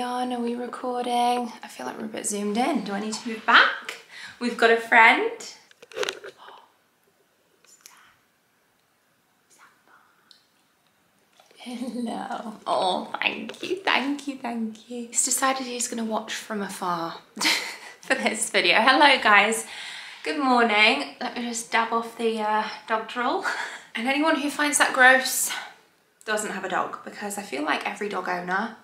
on? Are we recording? I feel like we're a bit zoomed in. Do I need to move back? We've got a friend. Hello. Oh, thank you, thank you, thank you. He's decided he's gonna watch from afar for this video. Hello, guys. Good morning. Let me just dab off the uh, dog drool. And anyone who finds that gross doesn't have a dog because I feel like every dog owner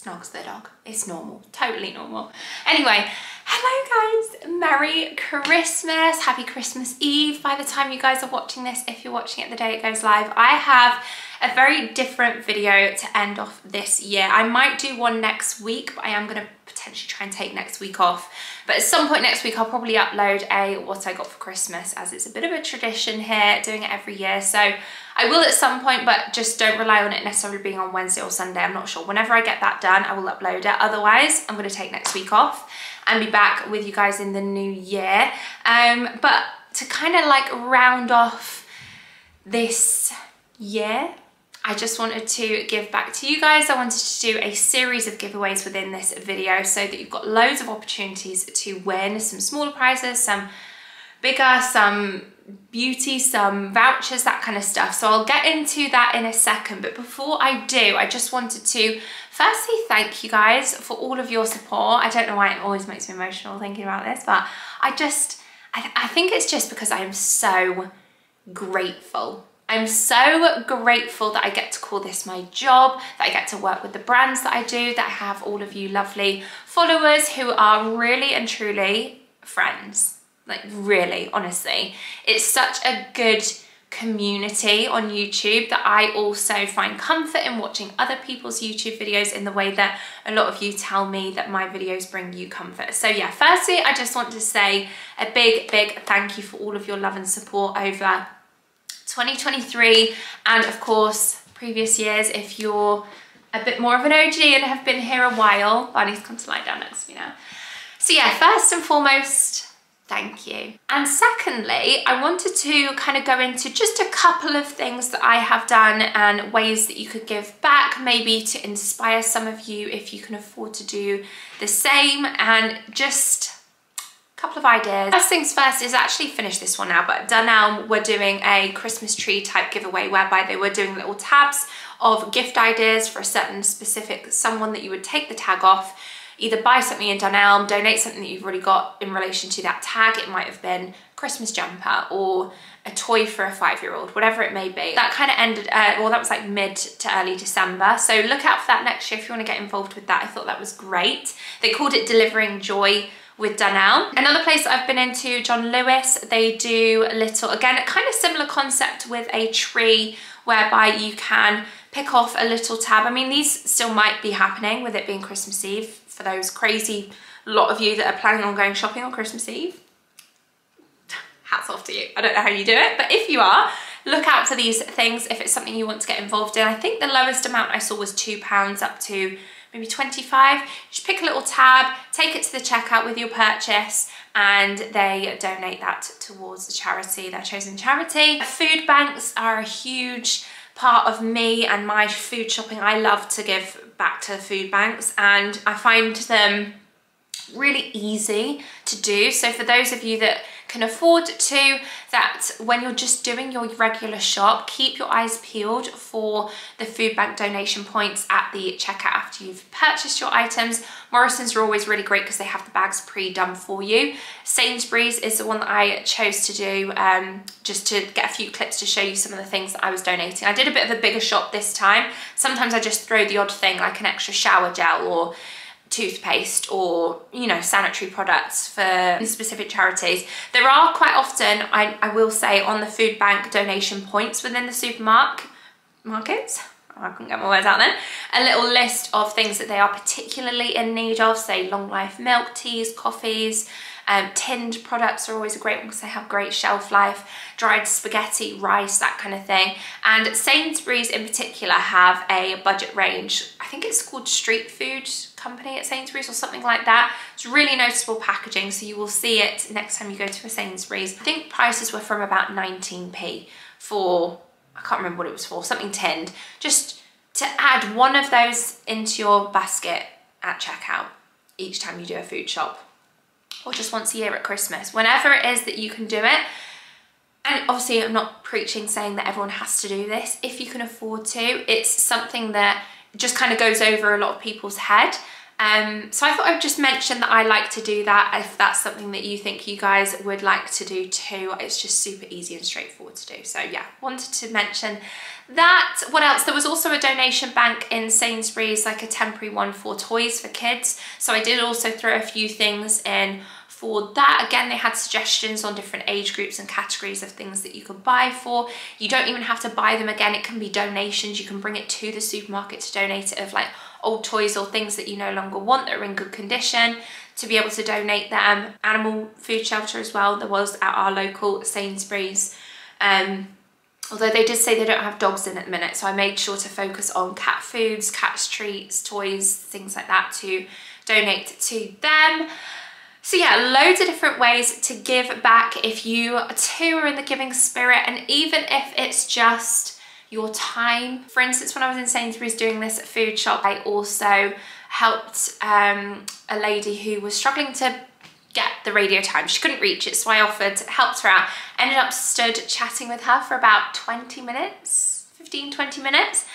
snogs their dog. It's normal, totally normal. Anyway, hello guys, Merry Christmas, Happy Christmas Eve by the time you guys are watching this, if you're watching it the day it goes live. I have a very different video to end off this year. I might do one next week, but I am gonna potentially try and take next week off. But at some point next week, I'll probably upload a what I got for Christmas as it's a bit of a tradition here, doing it every year. So I will at some point, but just don't rely on it necessarily being on Wednesday or Sunday. I'm not sure. Whenever I get that done, I will upload it. Otherwise, I'm gonna take next week off and be back with you guys in the new year. Um, but to kind of like round off this year, I just wanted to give back to you guys. I wanted to do a series of giveaways within this video so that you've got loads of opportunities to win some smaller prizes, some bigger, some beauty, some vouchers, that kind of stuff. So I'll get into that in a second. But before I do, I just wanted to firstly thank you guys for all of your support. I don't know why it always makes me emotional thinking about this, but I just, I, I think it's just because I am so grateful I'm so grateful that I get to call this my job, that I get to work with the brands that I do, that I have all of you lovely followers who are really and truly friends. Like really, honestly. It's such a good community on YouTube that I also find comfort in watching other people's YouTube videos in the way that a lot of you tell me that my videos bring you comfort. So yeah, firstly, I just want to say a big, big thank you for all of your love and support over 2023 and of course previous years if you're a bit more of an OG and have been here a while. Barney's come to lie down next to me now. So yeah, first and foremost, thank you. And secondly, I wanted to kind of go into just a couple of things that I have done and ways that you could give back, maybe to inspire some of you if you can afford to do the same and just a couple of ideas. First things first is actually finished this one now, but Dunelm were doing a Christmas tree type giveaway whereby they were doing little tabs of gift ideas for a certain specific someone that you would take the tag off, either buy something in Dunelm, donate something that you've already got in relation to that tag. It might have been Christmas jumper or a toy for a five-year-old, whatever it may be. That kind of ended, uh, well, that was like mid to early December. So look out for that next year if you want to get involved with that. I thought that was great. They called it Delivering Joy with Dunelm. Another place I've been into, John Lewis, they do a little, again, a kind of similar concept with a tree whereby you can pick off a little tab. I mean, these still might be happening with it being Christmas Eve for those crazy lot of you that are planning on going shopping on Christmas Eve. Hats off to you. I don't know how you do it, but if you are, look out for these things if it's something you want to get involved in. I think the lowest amount I saw was £2 up to maybe 25. Just pick a little tab, take it to the checkout with your purchase and they donate that towards the charity, their chosen charity. Food banks are a huge part of me and my food shopping. I love to give back to food banks and I find them really easy to do. So for those of you that can afford to, that when you're just doing your regular shop, keep your eyes peeled for the food bank donation points at the checkout after you've purchased your items. Morrison's are always really great because they have the bags pre-done for you. Sainsbury's is the one that I chose to do um, just to get a few clips to show you some of the things that I was donating. I did a bit of a bigger shop this time. Sometimes I just throw the odd thing like an extra shower gel or toothpaste or you know sanitary products for specific charities there are quite often I, I will say on the food bank donation points within the supermarket markets I couldn't get my words out then a little list of things that they are particularly in need of say long life milk teas coffees um, tinned products are always a great one because they have great shelf life, dried spaghetti, rice, that kind of thing. And Sainsbury's in particular have a budget range. I think it's called Street Food Company at Sainsbury's or something like that. It's really noticeable packaging, so you will see it next time you go to a Sainsbury's. I think prices were from about 19p for, I can't remember what it was for, something tinned. Just to add one of those into your basket at checkout each time you do a food shop or just once a year at Christmas. Whenever it is that you can do it, and obviously I'm not preaching saying that everyone has to do this. If you can afford to, it's something that just kind of goes over a lot of people's head. Um, so I thought I would just mention that I like to do that if that's something that you think you guys would like to do too. It's just super easy and straightforward to do. So yeah, wanted to mention that. What else? There was also a donation bank in Sainsbury's, like a temporary one for toys for kids. So I did also throw a few things in for that. Again, they had suggestions on different age groups and categories of things that you could buy for. You don't even have to buy them again. It can be donations. You can bring it to the supermarket to donate it of like old toys or things that you no longer want that are in good condition to be able to donate them. Animal food shelter as well. There was at our local Sainsbury's. Um, although they did say they don't have dogs in at the minute so I made sure to focus on cat foods, cat treats, toys, things like that to donate to them. So yeah, loads of different ways to give back if you too are in the giving spirit and even if it's just your time. For instance, when I was in Sainsbury's doing this food shop, I also helped um, a lady who was struggling to get the radio time. She couldn't reach it, so I offered, helped her out. Ended up stood chatting with her for about 20 minutes, 15, 20 minutes.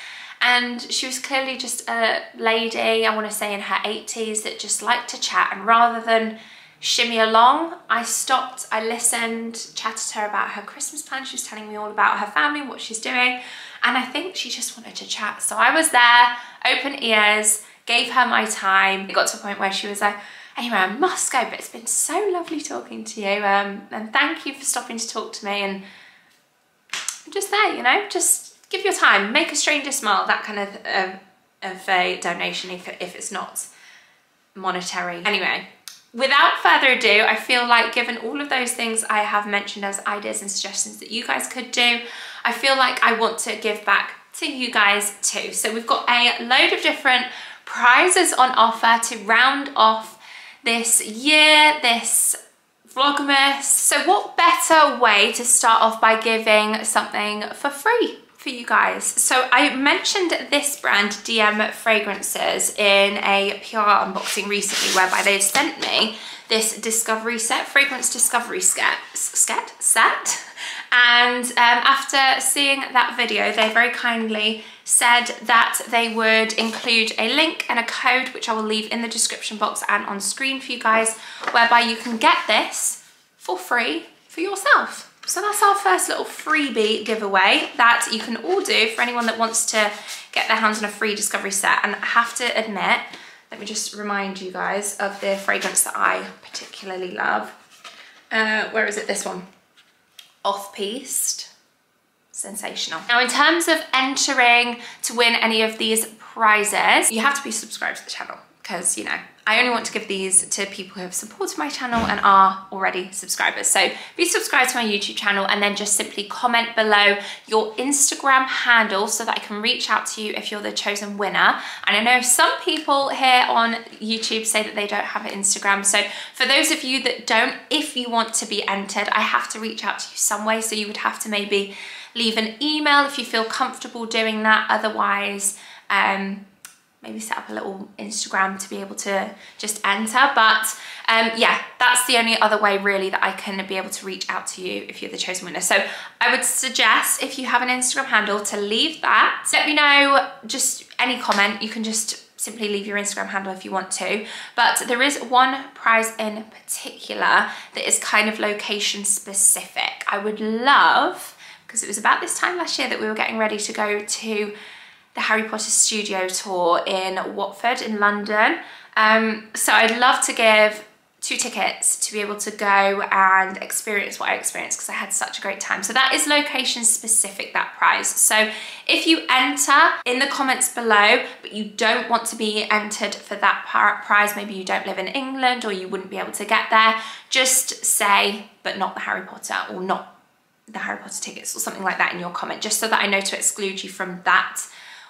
And she was clearly just a lady, I want to say in her 80s, that just liked to chat. And rather than shimmy along. I stopped, I listened, chatted to her about her Christmas plan. She was telling me all about her family, what she's doing. And I think she just wanted to chat. So I was there, open ears, gave her my time. It got to a point where she was like, anyway, I must go, but it's been so lovely talking to you. Um, and thank you for stopping to talk to me. And I'm just there, you know, just give your time, make a stranger smile, that kind of, of a donation if, if it's not monetary. Anyway, without further ado, I feel like given all of those things I have mentioned as ideas and suggestions that you guys could do, I feel like I want to give back to you guys too. So we've got a load of different prizes on offer to round off this year, this Vlogmas. So what better way to start off by giving something for free for you guys. So I mentioned this brand, Diem Fragrances, in a PR unboxing recently whereby they sent me this discovery set, fragrance discovery set, set, set. And um, after seeing that video, they very kindly said that they would include a link and a code, which I will leave in the description box and on screen for you guys, whereby you can get this for free for yourself. So that's our first little freebie giveaway that you can all do for anyone that wants to get their hands on a free discovery set. And I have to admit, let me just remind you guys of the fragrance that I particularly love. Uh, where is it? This one. Off-piste. Sensational. Now, in terms of entering to win any of these prizes, you have to be subscribed to the channel because, you know, I only want to give these to people who have supported my channel and are already subscribers. So be subscribed to my YouTube channel and then just simply comment below your Instagram handle so that I can reach out to you if you're the chosen winner. And I know some people here on YouTube say that they don't have an Instagram. So for those of you that don't, if you want to be entered, I have to reach out to you some way. So you would have to maybe leave an email if you feel comfortable doing that. Otherwise, um, maybe set up a little Instagram to be able to just enter. But um, yeah, that's the only other way really that I can be able to reach out to you if you're the chosen winner. So I would suggest if you have an Instagram handle to leave that. Let me know just any comment. You can just simply leave your Instagram handle if you want to. But there is one prize in particular that is kind of location specific. I would love, because it was about this time last year that we were getting ready to go to the Harry Potter studio tour in Watford in London. Um, so I'd love to give two tickets to be able to go and experience what I experienced because I had such a great time. So that is location specific, that prize. So if you enter in the comments below, but you don't want to be entered for that prize, maybe you don't live in England or you wouldn't be able to get there, just say, but not the Harry Potter or not the Harry Potter tickets or something like that in your comment, just so that I know to exclude you from that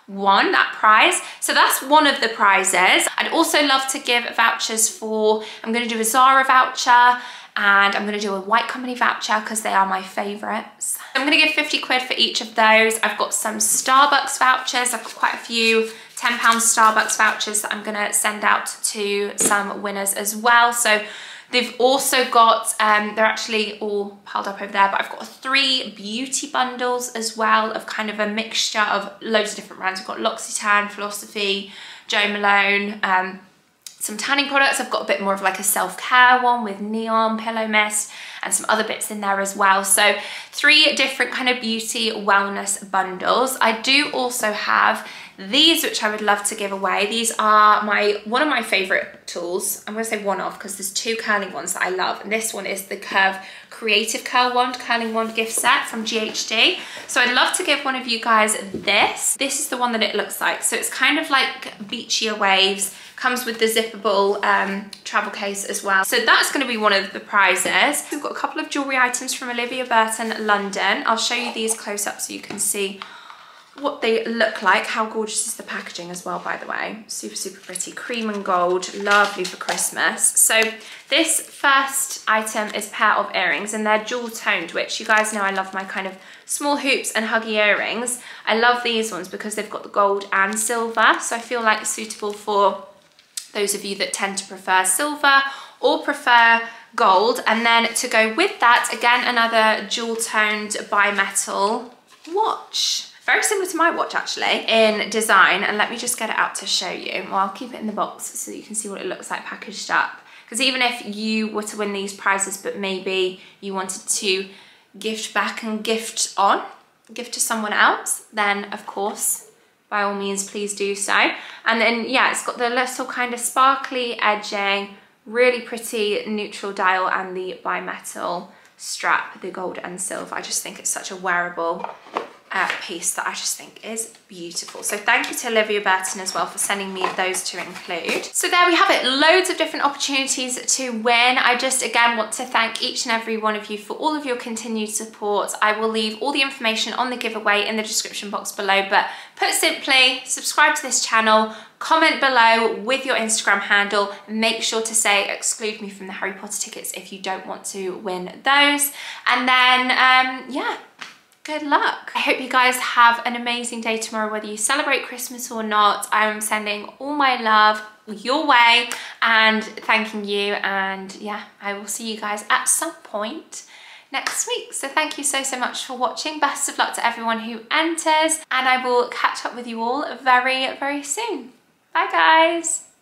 won that prize. So that's one of the prizes. I'd also love to give vouchers for, I'm gonna do a Zara voucher and I'm gonna do a White Company voucher because they are my favorites. I'm gonna give 50 quid for each of those. I've got some Starbucks vouchers. I've got quite a few £10 Starbucks vouchers that I'm gonna send out to some winners as well. So They've also got, um, they're actually all piled up over there, but I've got three beauty bundles as well of kind of a mixture of loads of different brands. We've got L'Occitane, Philosophy, Jo Malone, um, some tanning products. I've got a bit more of like a self-care one with Neom, Pillow Mist, and some other bits in there as well. So three different kind of beauty wellness bundles. I do also have these, which I would love to give away. These are my one of my favorite tools. I'm gonna say one of because there's two curling ones that I love. And this one is the Curve Creative Curl Wand, Curling Wand gift set from GHD. So I'd love to give one of you guys this. This is the one that it looks like. So it's kind of like beachier waves, comes with the zippable um, travel case as well. So that's gonna be one of the prizes. We've got a couple of jewelry items from Olivia Burton London. I'll show you these close up so you can see what they look like. How gorgeous is the packaging as well, by the way. Super, super pretty. Cream and gold, lovely for Christmas. So this first item is pair of earrings and they're jewel toned, which you guys know I love my kind of small hoops and huggy earrings. I love these ones because they've got the gold and silver. So I feel like suitable for those of you that tend to prefer silver or prefer gold. And then to go with that, again, another jewel toned bimetal watch very similar to my watch actually in design and let me just get it out to show you. Well, I'll keep it in the box so you can see what it looks like packaged up. Because even if you were to win these prizes but maybe you wanted to gift back and gift on, gift to someone else, then of course by all means please do so. And then yeah, it's got the little kind of sparkly edging, really pretty neutral dial and the bimetal strap, the gold and silver. I just think it's such a wearable uh, piece that I just think is beautiful. So thank you to Olivia Burton as well for sending me those to include. So there we have it, loads of different opportunities to win. I just again want to thank each and every one of you for all of your continued support. I will leave all the information on the giveaway in the description box below, but put simply, subscribe to this channel, comment below with your Instagram handle. Make sure to say exclude me from the Harry Potter tickets if you don't want to win those. And then, um, yeah, good luck. I hope you guys have an amazing day tomorrow, whether you celebrate Christmas or not. I'm sending all my love your way and thanking you. And yeah, I will see you guys at some point next week. So thank you so, so much for watching. Best of luck to everyone who enters and I will catch up with you all very, very soon. Bye guys.